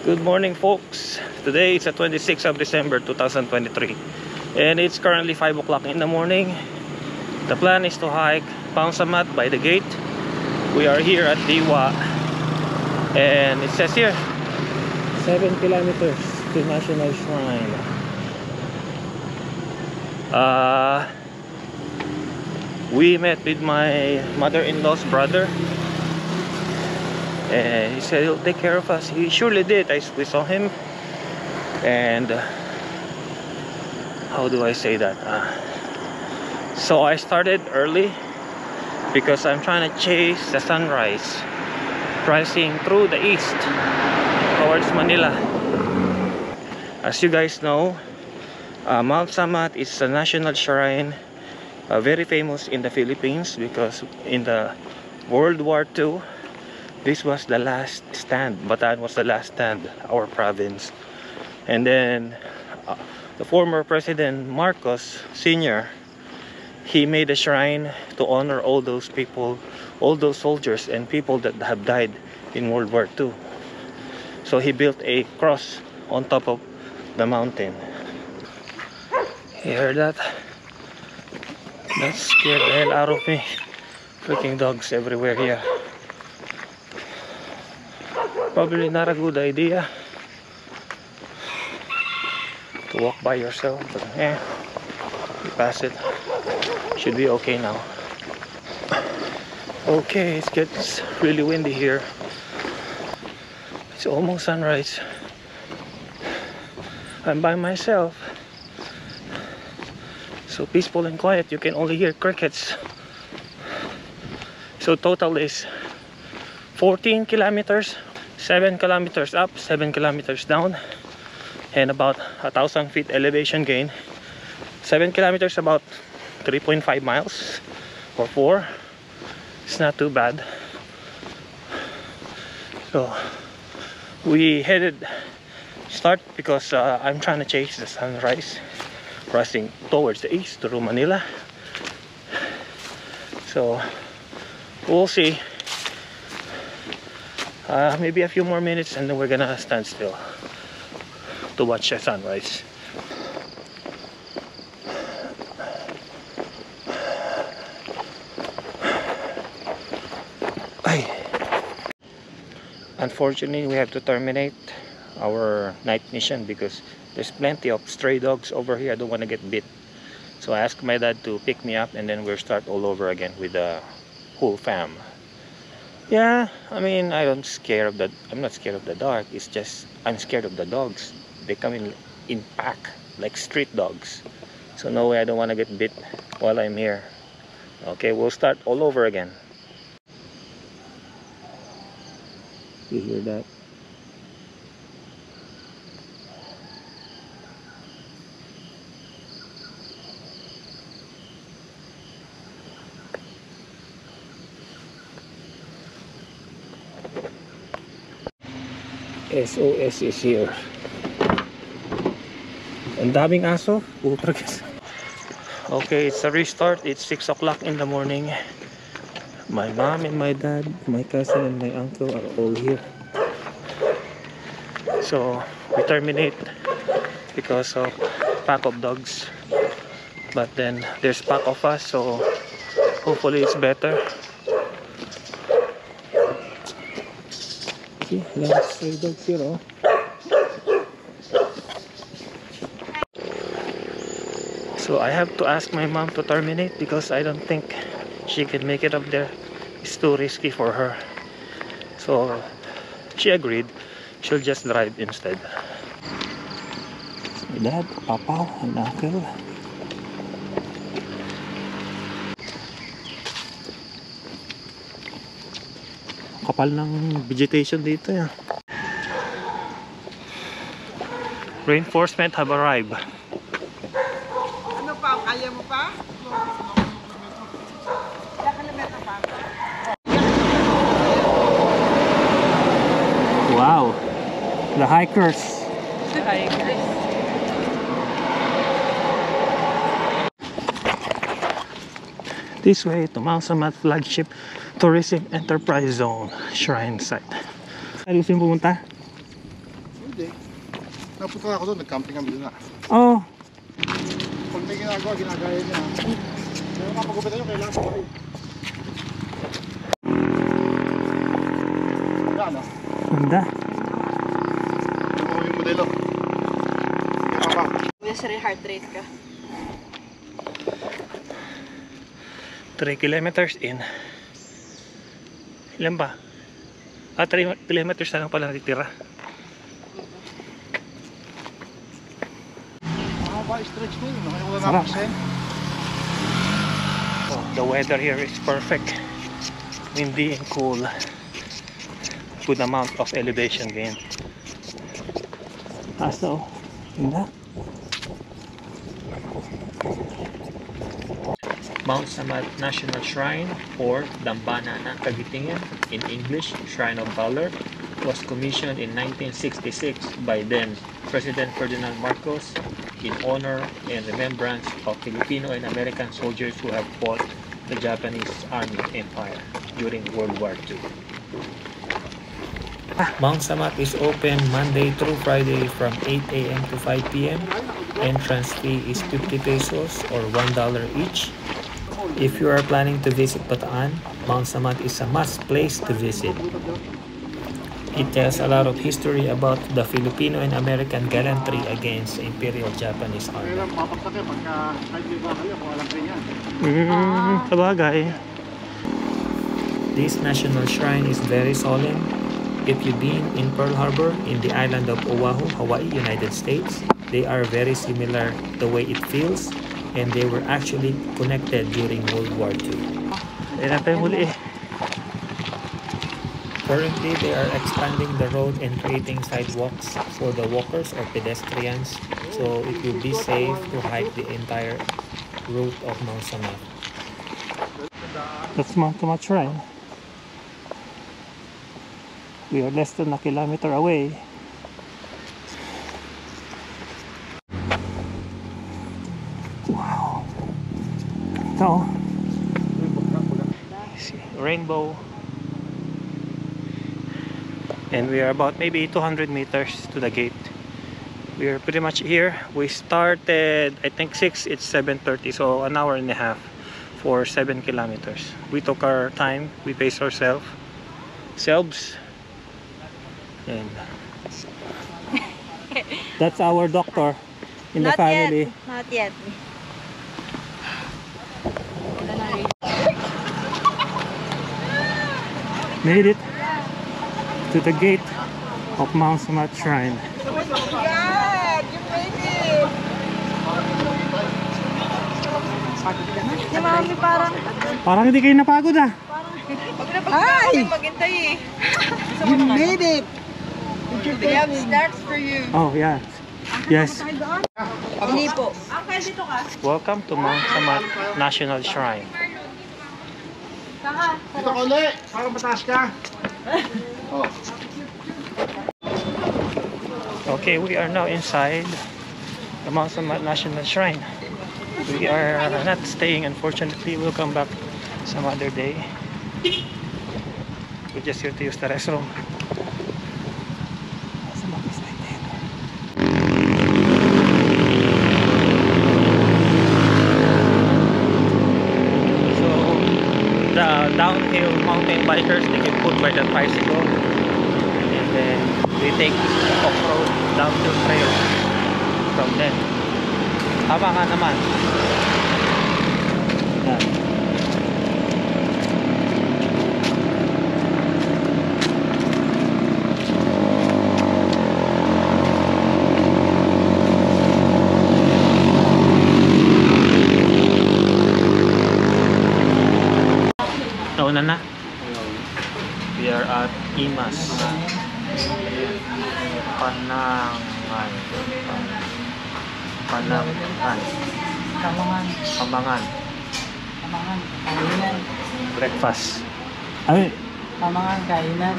Good morning folks. Today is the 26th of December 2023 and it's currently 5 o'clock in the morning. The plan is to hike Samat by the gate. We are here at Diwa and it says here 7 kilometers to National Shrine. Uh, we met with my mother-in-law's brother he said he'll take care of us. He surely did. I, we saw him. And uh, how do I say that uh, so I started early because I'm trying to chase the sunrise rising through the east towards Manila. As you guys know uh, Mount Samat is a national shrine uh, very famous in the Philippines because in the World War II this was the last stand. Bataan was the last stand our province. And then uh, the former president Marcos senior he made a shrine to honor all those people all those soldiers and people that have died in World War II so he built a cross on top of the mountain. You heard that? That scared the hell out of me. Freaking dogs everywhere here probably not a good idea to walk by yourself but eh you pass it. Should be okay now. Okay it gets really windy here. It's almost sunrise. I'm by myself. So peaceful and quiet you can only hear crickets. So total is 14 kilometers 7 kilometers up 7 kilometers down and about a thousand feet elevation gain. 7 kilometers about 3.5 miles or 4 it's not too bad. So we headed start because uh, I'm trying to chase the sunrise rising towards the east through Manila. So we'll see uh, maybe a few more minutes and then we're gonna stand still to watch the sunrise. Ay. unfortunately we have to terminate our night mission because there's plenty of stray dogs over here. I don't want to get bit. So I asked my dad to pick me up and then we'll start all over again with the whole fam yeah i mean i don't scare of the i'm not scared of the dark. It's just i'm scared of the dogs. They come in in pack like street dogs. So no way i don't want to get bit while i'm here. Okay we'll start all over again. You hear that SOS is here. Ang daming aso. Putra Okay, it's a restart. It's 6 o'clock in the morning. My mom and my dad, my cousin and my uncle are all here. So, we terminate because of pack of dogs. But then, there's pack of us. So, hopefully it's better. See, lot stray dogs here, oh. So I have to ask my mom to terminate because I don't think she can make it up there. It's too risky for her. So she agreed. She'll just drive instead. Dad, Papa, and Uncle. Kapal ng vegetation dito yan. Reinforcement have arrived. Ano pa? Kaya mo pa? Wow. The hikers. The hikers. This way to Mount Samat flagship Tourism Enterprise Zone Shrine Site. Ayusin pumunta? Hindi. Napunta ako doon, nag-camping kami doon na. Oh, Pag may ginagawa, ginagaya niya. Pero kapag nyo, kailangan pa kayo. Yan ah. ganda. Yung mga yung modelo. Sige pa. Yes, heart rate ka. 3 kilometers in. Ilan ba? Ah, 3 kilometers na lang pala natitira. Stretch ko yun. Na. Oh, the weather here is perfect. Windy and cool. Good amount of elevation gain. Aso, ganda. Mount Samat National Shrine or Dambana ng Kagitingan in English, Shrine of Valor, was commissioned in 1966 by then President Ferdinand Marcos in honor and remembrance of Filipino and American soldiers who have fought the Japanese Army Empire during World War II. Mount Samat is open Monday through Friday from 8 a.m. to 5 p.m. Entrance fee is 50 pesos or $1 each. If you are planning to visit Bataan, Mount Samat is a must place to visit. It tells a lot of history about the Filipino and American gallantry against Imperial Japanese Army. Kaya lang papagsak pagka kahit may bakal yan, kung alam kayo yan. Mm, sabagay. This national shrine is very solemn. If you've been in Pearl Harbor in the island of Oahu, Hawaii, United States, they are very similar the way it feels and they were actually connected during World War II. Ayan na tayo muli. Currently, they are expanding the road and creating sidewalks for the walkers or pedestrians so it will be safe to hike the entire route of Mount Samat. That's Mount Samat Shrine. We are less than a kilometer away. Wow. Ito. Rainbow. And we are about maybe 200 meters to the gate. We are pretty much here. We started, I think 6, it's 7.30, so an hour and a half for 7 kilometers. We took our time, we paced ourselves, selves, and that's our doctor in the Not family. Yet. Not yet. Made it to the gate of Mount Samat Shrine. God, you made it! Si mami parang, Parang hindi kayo napagod ah. Hi! maghintay eh. You made it! Did you We have snacks for you. Oh yeah. Yes. Hindi po. Welcome to Mount Samat National Shrine. Dito ka ulit! Para mataas ka! Oh. Okay, we are now inside the Mount Samat National Shrine. We are not staying, unfortunately. We'll come back some other day. We're just here to use the restroom. Samat is right there. So, the downhill mountain bikers, they can put by the tricycle. And then we take off-road downhill trail from then. Tama ka naman. Na. We are at Imas. Panangan. Panangan. Kamangan, Pamangan. kamangan, kainan. Breakfast. Ay, Kamangan, kainan.